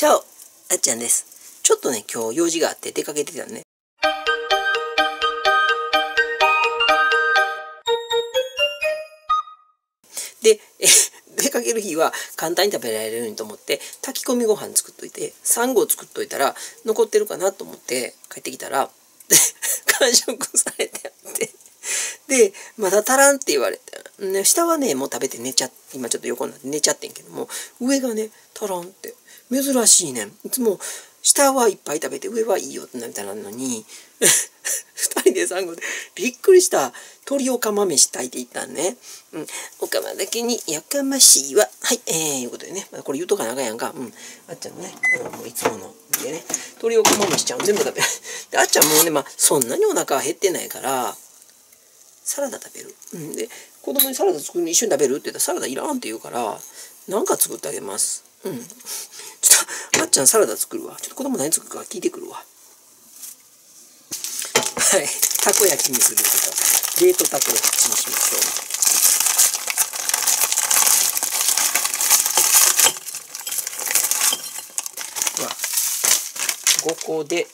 チャオあっちゃんです。ちょっとね、今日用事があって出かけてたのね。で、え 出かける日は簡単に食べられるようにと思って炊き込みご飯作っといて3合作っといたら残ってるかなと思って帰ってきたら 完食されてあってでまだ足らんって言われて、ね、下はねもう食べて寝ちゃっ今ちょっと横になって寝ちゃってんけども上がね足らんって。珍しいねん。いつも下はいっぱい食べて上はいいよってなったらのに 二人で3合でびっくりした。鶏おかま飯炊いていったんね、うん、おかまだけにやかましいわ。はいえー、いうことでね。これ言うとかなあかんやんか。うん。あっちゃんのねあのもういつものでね。鶏おかま飯ちゃん全部食べる。であっちゃんもうねまあそんなにお腹は減ってないからサラダ食べる、うん、で子供にサラダ作るの一緒に食べる？って言ったらサラダいらんって言うからなんか作ってあげます。うん。ちょっとあっちゃんサラダ作るわ。ちょっと子供何作るか聞いてくるわ。はい。たこ焼きにするけど。冷凍たこ焼きにしましょう。は5個で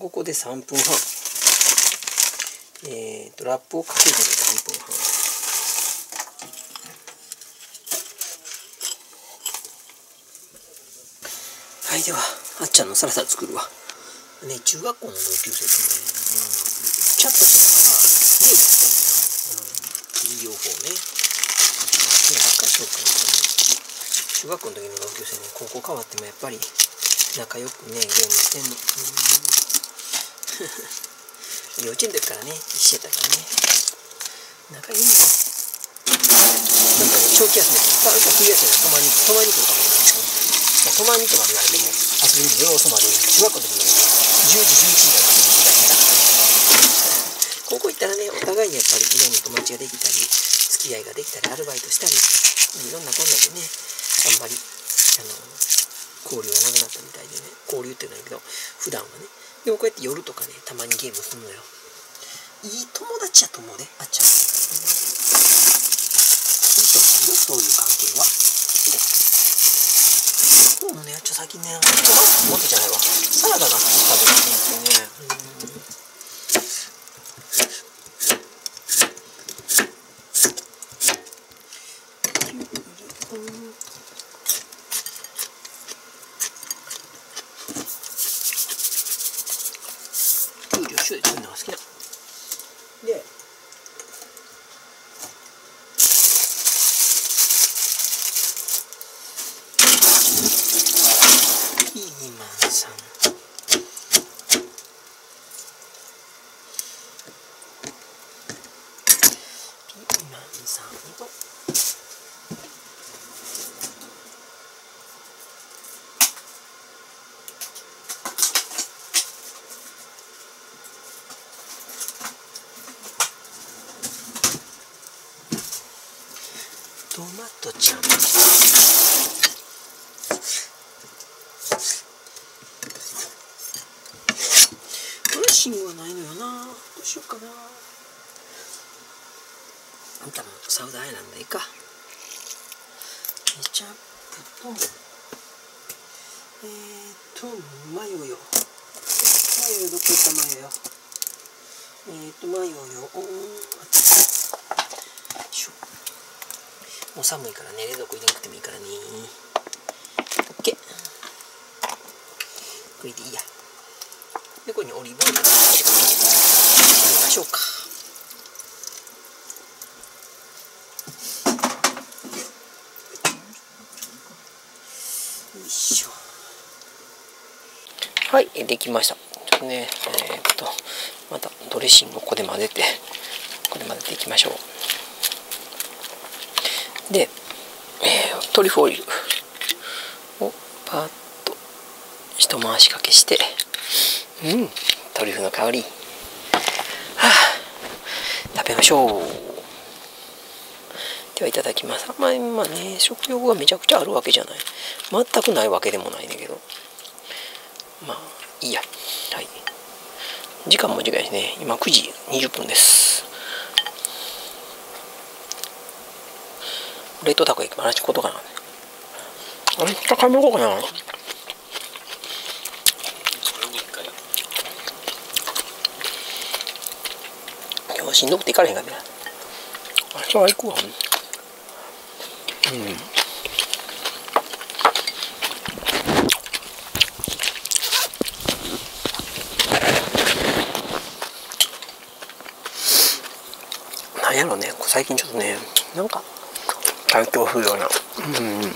5個で3分半。えー、とラップをかけずに3分半はいではあっちゃんのサラダ作るわ。ね中学校の同級生とね、うん、チャットしながらゲームやってんの、うん、いい両方ねね。ばっかりしようかな中学校の時の同級生ね高校変わってもやっぱり仲良くねゲームしてんの、うん、幼稚園の時からね一緒やったからね。仲いいのよなんかね長期休みとか冬休みは泊まり泊まりに来るかもしれないですね泊まりとか言われても遊びに夜遅まで中学校の時にね10時11時だから遊びしてたからね高校行ったらねお互いにやっぱりいろんな友達ができたり付き合いができたりアルバイトしたりいろんなこんなでねあんまりあの交流がなくなったみたいでね交流っていうのはけど普段はねでもこうやって夜とかねたまにゲームするのよ。いい友達やと思うねあっちゃんいいと思うよそういう関係は。今日のねあっちゃん最近ねトマトトマトじゃないわ。サラダが食べてるんですよねうりを塩で作るのが好きなでピーマンさんピーマンさんとトマトちゃんドレッシングはないのよな。どうしようかな。あんたもサウダーアイランドいいかケチャップとえーとマヨよ。マヨよ。どこ行ったマヨよ。えーとマヨよ。おーあっもう寒いからね冷蔵庫入れなくてもいいからね。オッケーこれでいいや。でこれにオリーブオイルを入れましょうか。よいしょ。はいできました。ちょっとねえー、っとまたドレッシングをここで混ぜてここで混ぜていきましょうで、えー、トリュフオイル。をパーッと一回しかけして。うんトリュフの香り。はあ食べましょう。ではいただきます。まあまあね食欲がめちゃくちゃあるわけじゃない。全くないわけでもないねんけど。まあいいや。はい。時間も時間ですね。今9時20分です。冷凍たこ焼きも同じことかな。明日買い物行こうかな。今日しんどくて行かれへんかね明日は行くわ。うん。なんやろね。最近ちょっとねなんか体調不良のうん。うん。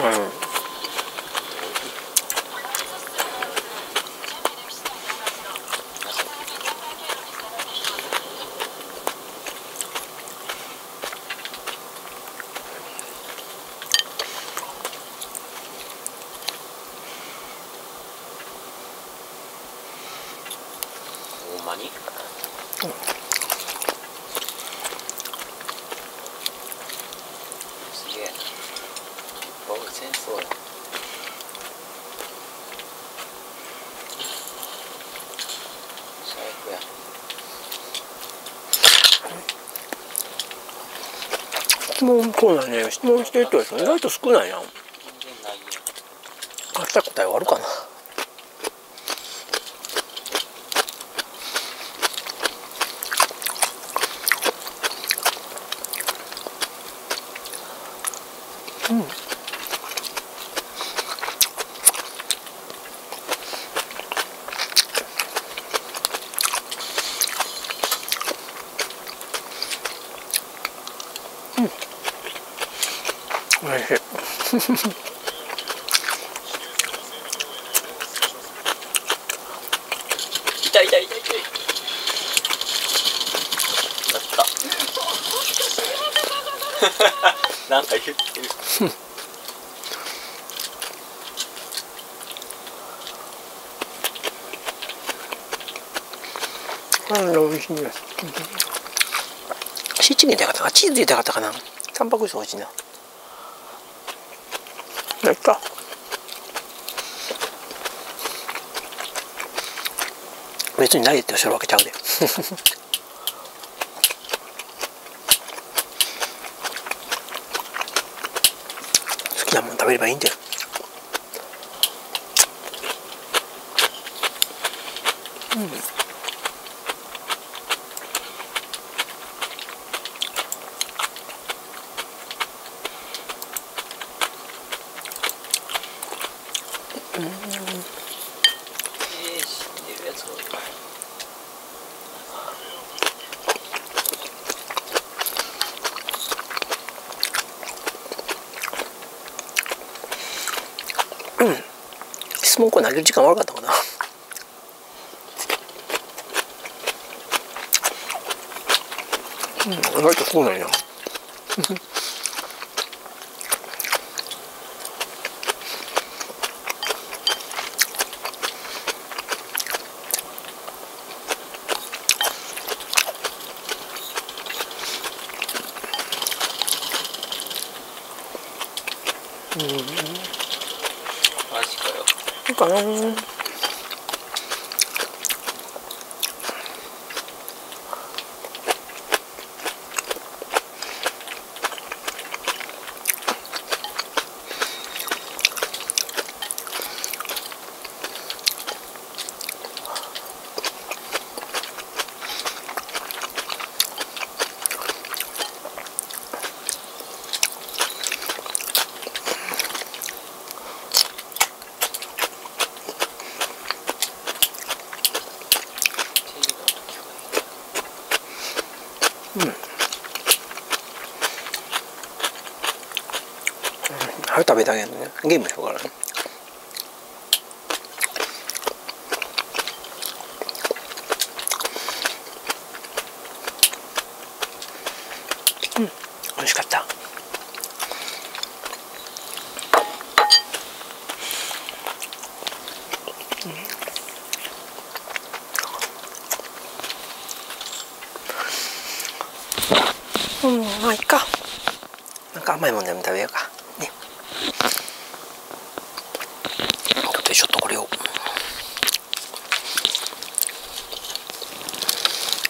ほん。まにすげえ僕戦争や最悪や。質問そうだね質問してる人は意外と少ないな。明日答え終わるかなおいしい痛い痛い痛い痛いやったなんか言ってるあら美味しいです。シーチキン入れたかったかチーズ入れたかったかなタンパク質美味しいな。やった。別にダイエットしてるわけちゃうで。好きなもん食べればいいんだよ。えー、死んでるやつがおる質問コーナー投げる時間悪かったかな。うん、意外とそうなんや。よ早く食べてあげるね。ゲームしようからね。うん、美味しかった。あいいか。なんか甘いもんでも食べようか。ね。ちょっとちょっとこれを。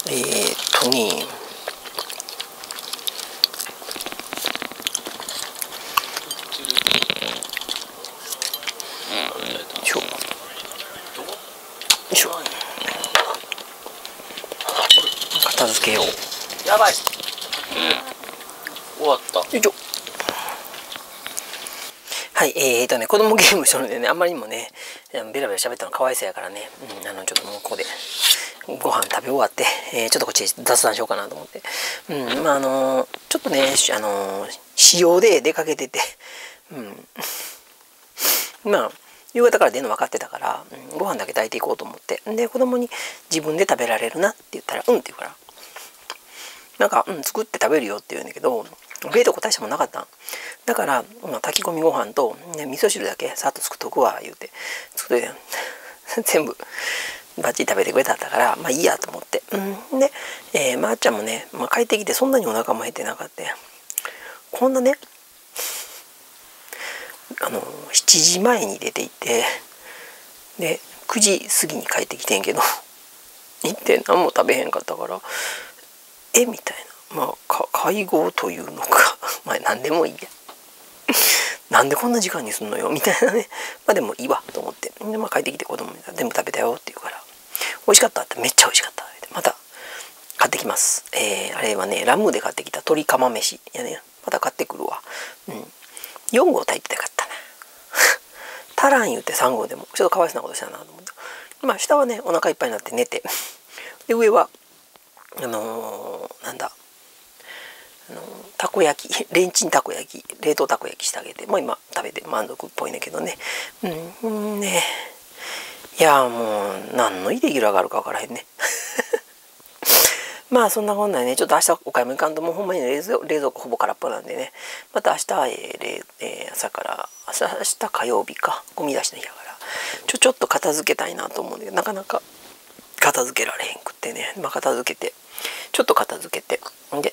えー、っ何よいしょよいしょ片付けようやばいよいしょ。はい、えーとね、子供ゲームしとるんでね、あんまりにもね、ベラベラ喋ったのかわいそうやからね、うん、あの、ちょっともうここで、ご飯食べ終わって、えー、ちょっとこっちで雑談しようかなと思って、うん、まあ、あのー、ちょっとね、あのー、仕様で出かけてて、うん、まあ、夕方から出るの分かってたから、うん、ご飯だけ炊いていこうと思って、で、子供に自分で食べられるなって言ったら、うんって言うから、なんか、うん、作って食べるよって言うんだけど、冷凍庫大したもなかっただから、まあ、炊き込みご飯と、ね、味噌汁だけさっと作っとくわ言うて。作っといて全部バッチリ食べてくれたからまあいいやと思って、うん、で、えー、まー、あ、ちゃんもね、まあ、帰ってきてそんなにお腹も減ってなかったこんなねあの7時前に出て行ってで9時過ぎに帰ってきてんけど 行って何も食べへんかったからえみたいな。まあ、会合というのか。まあ何でもいいや。なんでこんな時間にすんのよ。みたいなね。まあでもいいわと思って。で、まあ、帰ってきて子供に全部食べたよって言うから。美味しかったって。めっちゃ美味しかった。ってまた買ってきます。えー、あれはねラムで買ってきた鶏釜飯。やねまた買ってくるわ。うん。4合炊いてたかったな。足らん言って3合でも。ちょっとかわいそうなことしたなと思って。まあ下はねお腹いっぱいになって寝て。で上はあのー、なんだあのたこ焼き レンチンたこ焼き冷凍たこ焼きしてあげてもう今食べて満足っぽいんだけどね。うんね。いやもう何のイレギュラーがあるか分からへんね。まあそんなこんなねちょっと明日お買い物行かんともうほんまに冷蔵冷蔵庫ほぼ空っぽなんでね。また明日、えーえー、朝から朝明日火曜日かゴミ出しの日やからちょちょっと片付けたいなと思うんだけどなかなか片付けられへんくってね、まあ、片付けてちょっと片付けて。で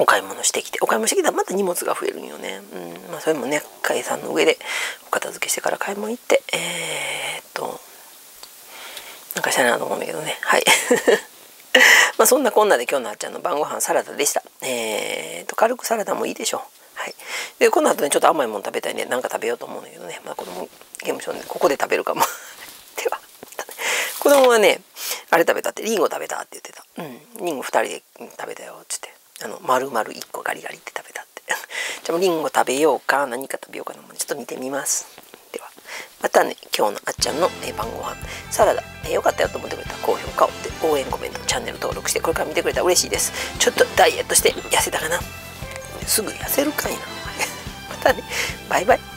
お買い物してきてお買い物してきたらまた荷物が増えるんよね、うん。まあ、それもね解散の上でお片付けしてから買い物行ってえー、っとなんかしたいなと思うんだけどね。はい。まあそんなこんなで今日のあっちゃんの晩ご飯サラダでした。えー、っと軽くサラダもいいでしょう。はい。でこの後ねちょっと甘いもの食べたいねなんか食べようと思うんだけどね。まあ子供ゲームションでここで食べるかも。では。子供はねあれ食べたってリンゴ食べたって言ってた。うん。リンゴ2人で食べたよっつって。あの丸々1個ガリガリって食べたって。じゃあリンゴ食べようか何か食べようかなちょっと見てみます。ではまたね今日のあっちゃんの、え晩ご飯。サラダ、えよかったよと思ってくれたら高評価を応援コメントチャンネル登録してこれから見てくれたら嬉しいです。ちょっとダイエットして痩せたかな。すぐ痩せるかいな。またねバイバイ。